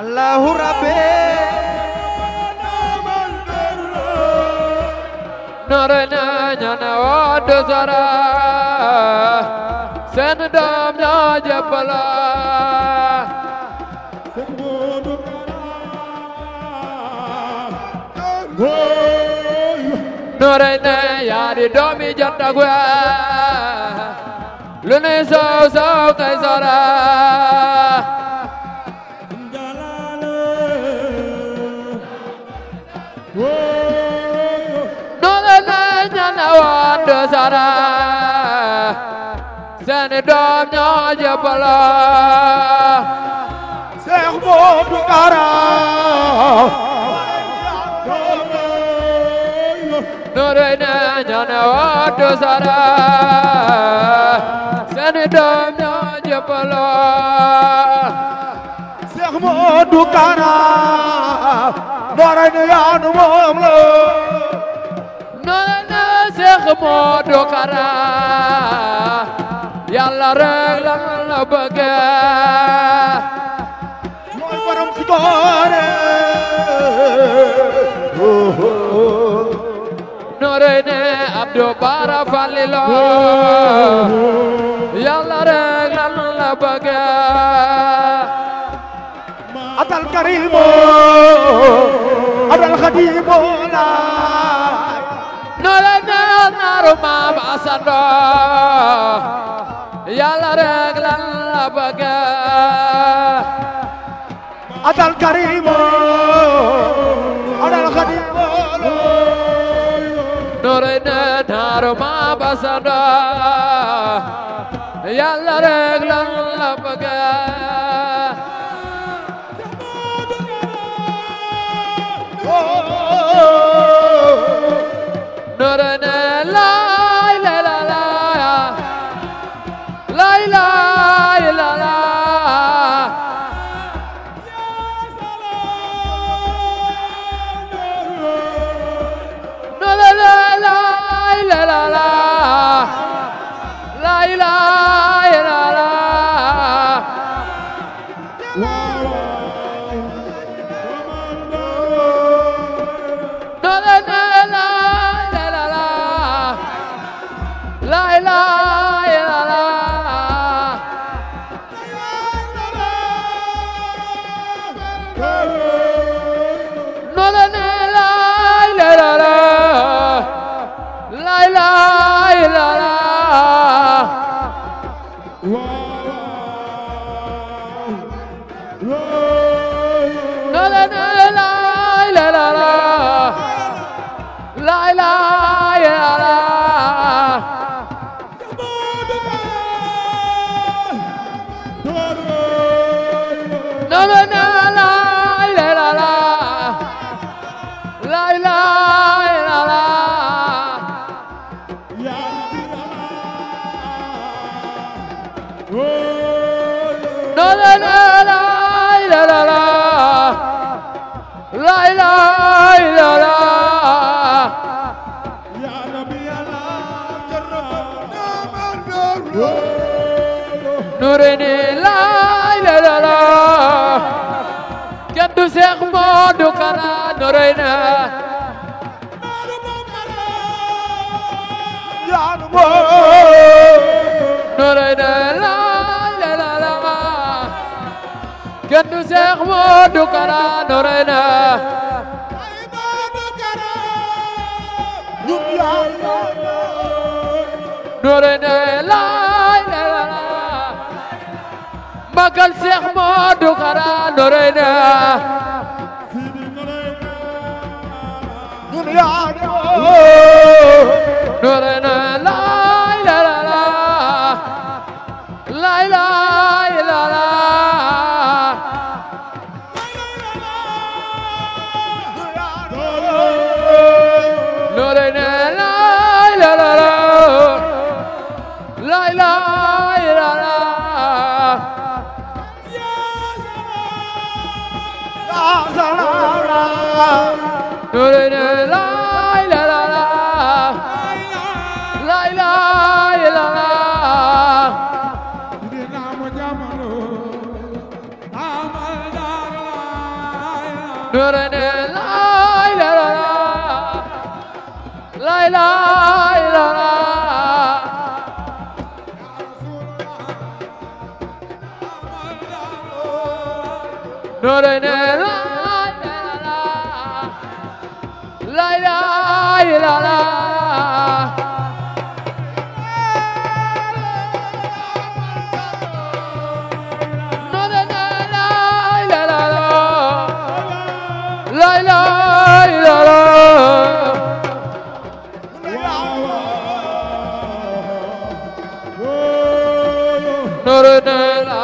allahu rabbi norena ñana waddu sara seen doom ñoo jëppala norena yaari doomi jottagu lu nuy soow soow kay woon du sana seeni doom ñoo jëbbalo Seex Moodu Kara nuruy ne ñoo ne woon du sana seeni doom ñoo jëbbalo Seex Moodu Kara nuruy ne yaa nu moom la yàq moo du xara yàlla rek la la bëgg mooy borom si doore nooree ne Abdou Bara Fallilu yàlla rek la la bëgg atal karimo atal xadimo la naaru maam asando yàlla rek lan la bëgg atal karimo atal xadimo nooray ne naaru maam asando yàlla rek lan la bëgg love. nurini lay kenn du seex Moodu Kara nurina نورنا لا لا مقل شيخ مودو قرا نورنا نورنا la la la. la do do la la la la. La la la la la. Do do la la la la la. La la la la. nô đây nè lai lai la la nô đây nè lai la la lai lai la la nô đây nè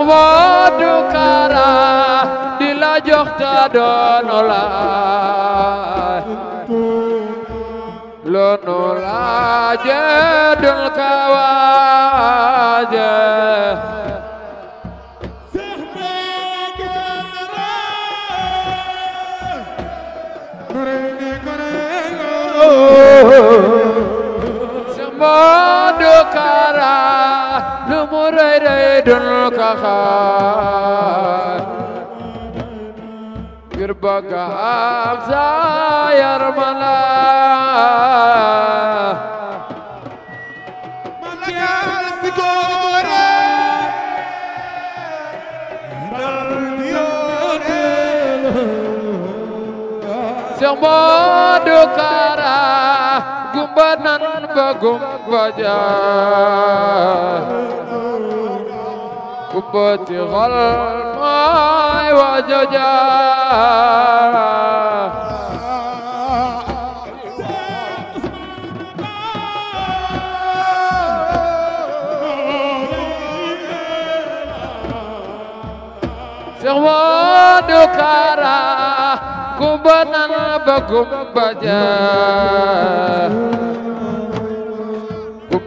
Cheikh Modou di la jox ta doonu la loonu la jëdul ka waaje Oh lay raydul kaxaar ngir bëgg am yarmala Modu kara gumbanan bagum wajah kubati ghal mai wajaja Sewa dukara kubanan bagum bajar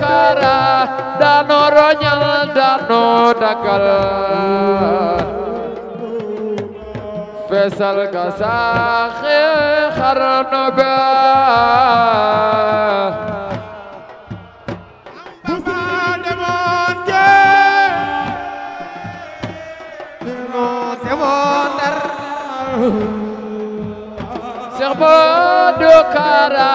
yaakaara daanoo roñal daanoo dagal feesal ka saaxe xarnu ba Cheikh Modou Kara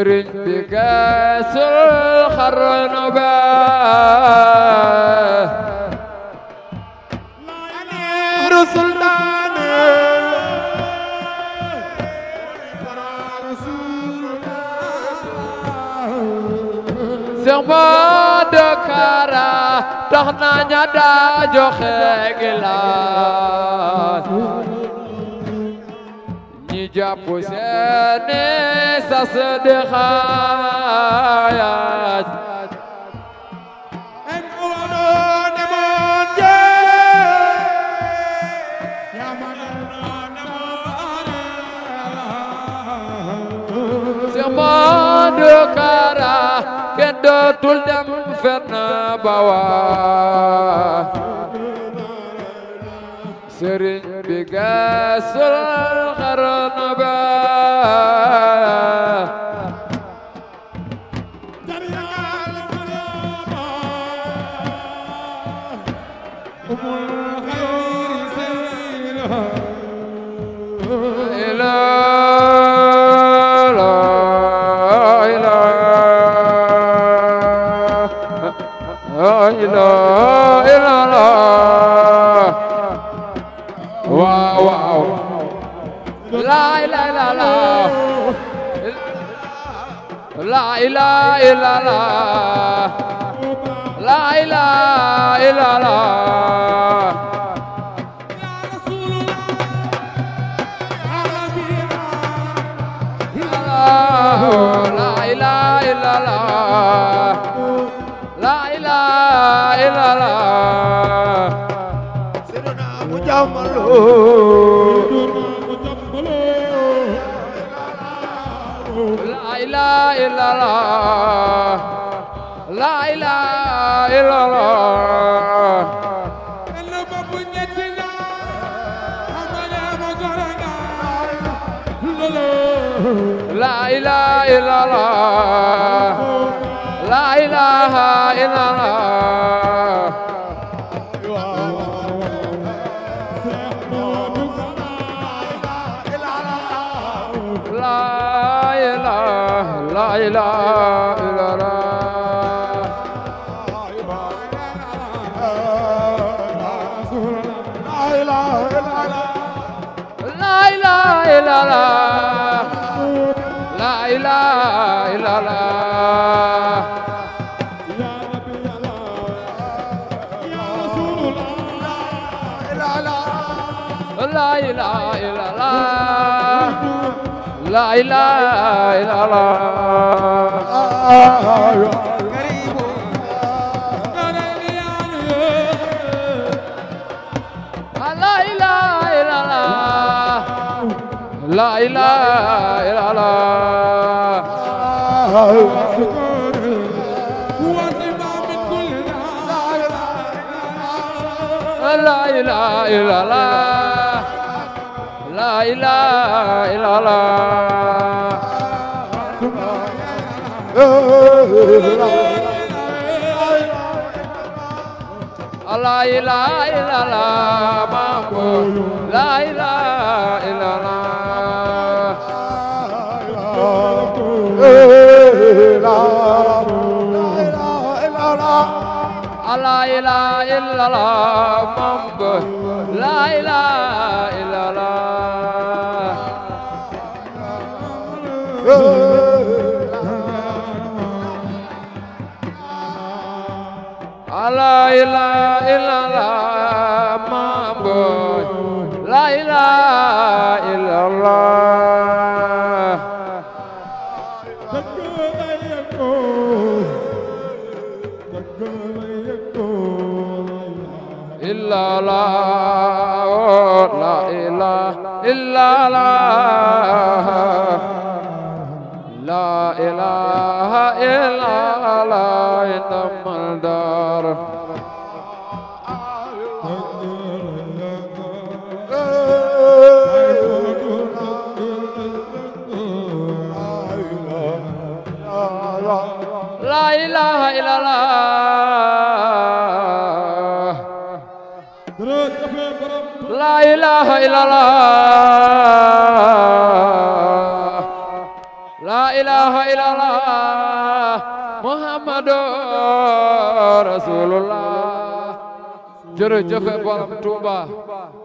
سري بكاس الخر أمير سلطان Semua dekara nanya dah Hijab Husaini sasedhayat Em ono nemon je Semadu kara kedotul bawah سر بقصر الغرنبه لا إله إلا الله لا إله إلا الله لا إله إلا الله لا إله إلا الله سرنا مجمل ilaha illallah la ilaha illallah elo babu ñetina amana mazarana la ilaha illallah la ilaha illallah إله إلا الله لا إله إلا الله لا إله إلا الله هو الإمام كلنا لا إله إلا الله لا إله إلا الله لا إله إلا الله مقبول لا إله إلا الله لا إله إلا الله مقبول لا إله إلا الله La ilaha ilallah, my boy. La ilaha illallah. إله إلا الله لا إله إلا الله محمد رسول الله jërëjëf borom Tuuba